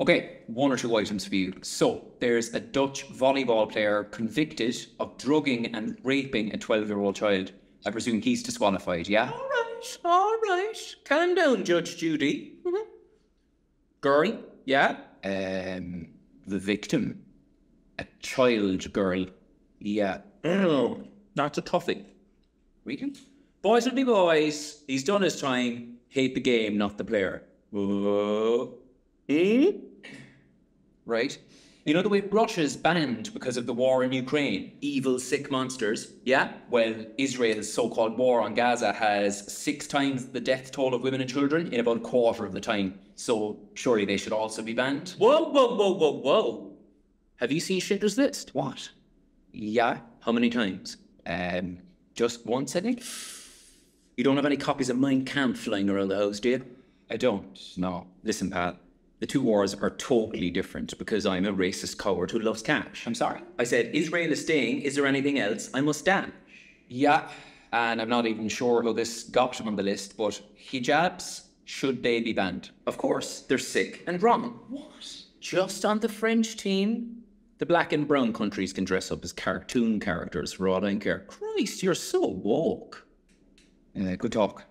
Okay, one or two items for you. So, there's a Dutch volleyball player convicted of drugging and raping a 12 year old child. I presume he's disqualified, yeah? All right, all right. Calm down, Judge Judy. Mhm. Girl, yeah? Um, the victim, a child girl, yeah. Oh, that's a toughie. Regan? Boys will be boys. He's done his time. Hate the game, not the player. Whoa. Right. You know the way Russia's banned because of the war in Ukraine? Evil, sick monsters. Yeah? Well, Israel's so called war on Gaza has six times the death toll of women and children in about a quarter of the time. So surely they should also be banned. Whoa, whoa, whoa, whoa, whoa. Have you seen Schindler's List? What? Yeah. How many times? Um, just once, I think. You don't have any copies of Mein Kampf flying around the house, do you? I don't. No. Listen, Pat. The two wars are totally different because I'm a racist coward who loves cash. I'm sorry. I said, Israel is staying. Is there anything else I must damn? Yeah. And I'm not even sure how this got on the list, but hijabs, should they be banned? Of course, they're sick and wrong. What? Just on the French team, the black and brown countries can dress up as cartoon characters for all I care. Christ, you're so woke. Uh, good talk.